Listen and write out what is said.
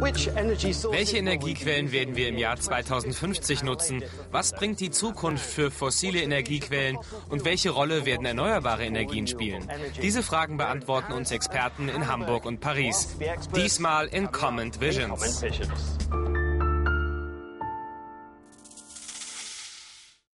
Welche Energiequellen werden wir im Jahr 2050 nutzen? Was bringt die Zukunft für fossile Energiequellen und welche Rolle werden erneuerbare Energien spielen? Diese Fragen beantworten uns Experten in Hamburg und Paris. Diesmal in Comment Visions.